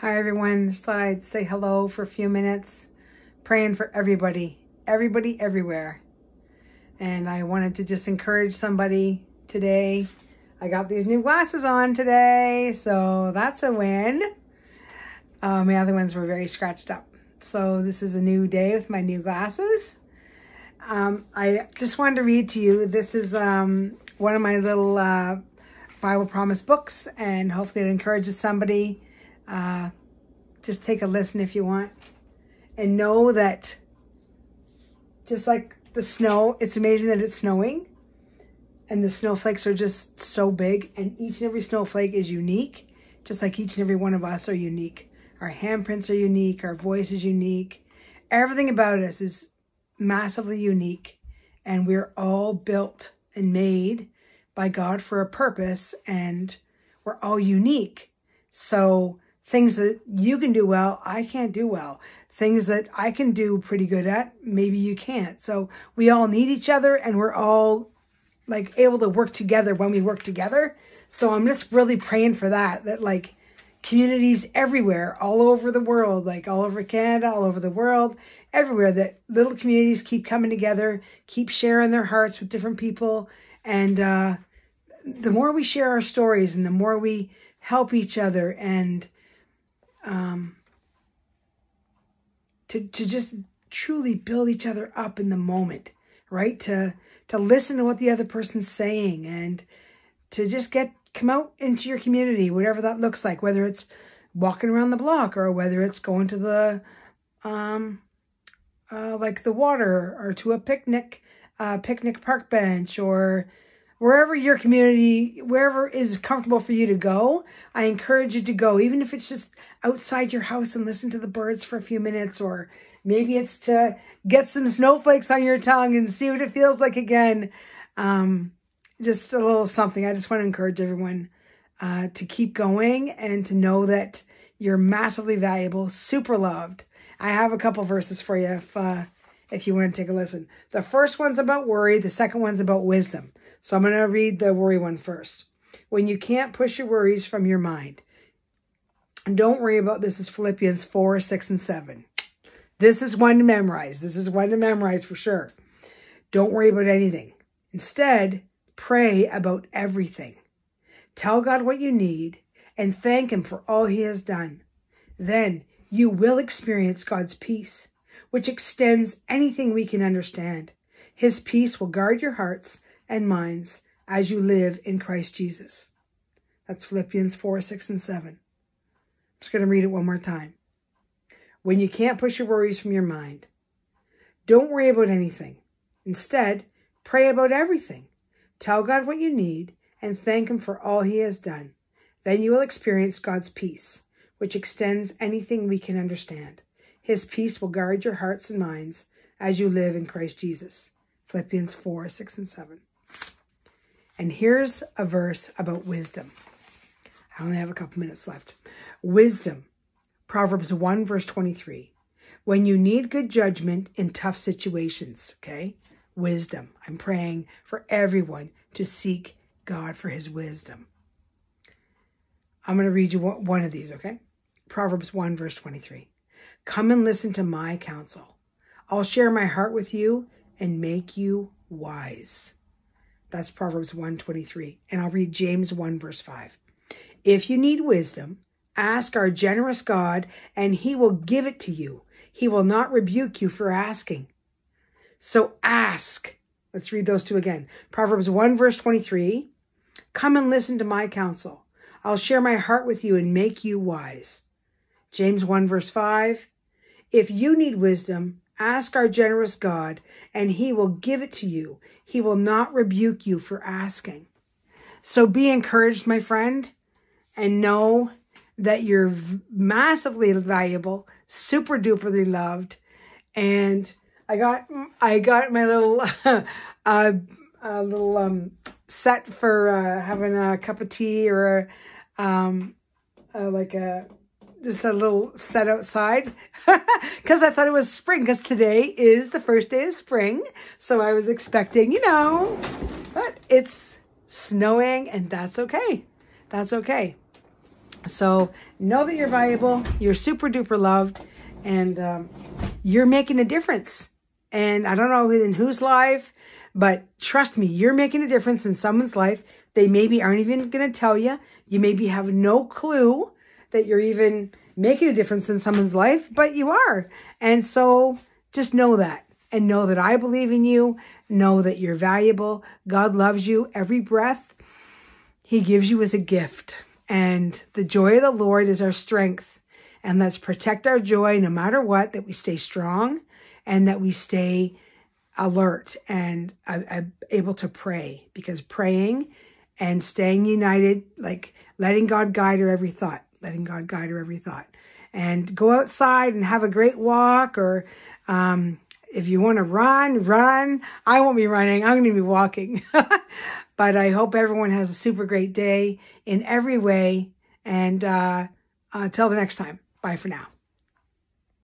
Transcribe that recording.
Hi, everyone. Just thought I'd say hello for a few minutes. Praying for everybody, everybody, everywhere. And I wanted to just encourage somebody today. I got these new glasses on today, so that's a win. Uh, my other ones were very scratched up. So this is a new day with my new glasses. Um, I just wanted to read to you. This is um, one of my little uh, Bible Promise books, and hopefully it encourages somebody uh, just take a listen if you want. And know that just like the snow, it's amazing that it's snowing. And the snowflakes are just so big. And each and every snowflake is unique, just like each and every one of us are unique. Our handprints are unique. Our voice is unique. Everything about us is massively unique. And we're all built and made by God for a purpose. And we're all unique. So things that you can do well, I can't do well. Things that I can do pretty good at, maybe you can't. So we all need each other and we're all like able to work together when we work together. So I'm just really praying for that, that like communities everywhere, all over the world, like all over Canada, all over the world, everywhere, that little communities keep coming together, keep sharing their hearts with different people. And uh, the more we share our stories and the more we help each other and um, to to just truly build each other up in the moment, right? To to listen to what the other person's saying and to just get come out into your community, whatever that looks like, whether it's walking around the block or whether it's going to the um uh, like the water or to a picnic uh, picnic park bench or wherever your community, wherever is comfortable for you to go, I encourage you to go, even if it's just outside your house and listen to the birds for a few minutes, or maybe it's to get some snowflakes on your tongue and see what it feels like again. Um, just a little something. I just want to encourage everyone uh, to keep going and to know that you're massively valuable, super loved. I have a couple verses for you if uh, if you want to take a listen. The first one's about worry. The second one's about wisdom. So I'm going to read the worry one first. When you can't push your worries from your mind, don't worry about this is Philippians 4, 6, and 7. This is one to memorize. This is one to memorize for sure. Don't worry about anything. Instead, pray about everything. Tell God what you need and thank Him for all He has done. Then you will experience God's peace, which extends anything we can understand. His peace will guard your hearts and minds as you live in Christ Jesus. That's Philippians 4, 6, and 7. I'm just going to read it one more time. When you can't push your worries from your mind, don't worry about anything. Instead, pray about everything. Tell God what you need and thank Him for all He has done. Then you will experience God's peace, which extends anything we can understand. His peace will guard your hearts and minds as you live in Christ Jesus. Philippians 4, 6, and 7. And here's a verse about wisdom. I only have a couple minutes left. Wisdom, Proverbs 1, verse 23. When you need good judgment in tough situations, okay? Wisdom. I'm praying for everyone to seek God for his wisdom. I'm going to read you one of these, okay? Proverbs 1, verse 23. Come and listen to my counsel. I'll share my heart with you and make you wise. That's Proverbs 123. And I'll read James 1, verse 5. If you need wisdom, ask our generous God, and he will give it to you. He will not rebuke you for asking. So ask. Let's read those two again. Proverbs 1, verse 23. Come and listen to my counsel. I'll share my heart with you and make you wise. James 1, verse 5. If you need wisdom, Ask our generous God, and he will give it to you. He will not rebuke you for asking. So be encouraged, my friend, and know that you're massively valuable, super duperly loved. And I got I got my little uh, a little um, set for uh, having a cup of tea or um, uh, like a just a little set outside because I thought it was spring because today is the first day of spring. So I was expecting, you know, but it's snowing and that's okay. That's okay. So know that you're valuable, you're super duper loved, and um, you're making a difference. And I don't know in whose life, but trust me, you're making a difference in someone's life. They maybe aren't even going to tell you. You maybe have no clue that you're even making a difference in someone's life, but you are. And so just know that and know that I believe in you. Know that you're valuable. God loves you. Every breath He gives you is a gift. And the joy of the Lord is our strength. And let's protect our joy no matter what, that we stay strong and that we stay alert and uh, uh, able to pray because praying and staying united, like letting God guide our every thought, letting God guide her every thought. And go outside and have a great walk or um, if you want to run, run. I won't be running. I'm going to be walking. but I hope everyone has a super great day in every way. And uh, until the next time, bye for now.